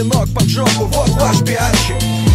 клинок под жопу, вот ваш пиарщик.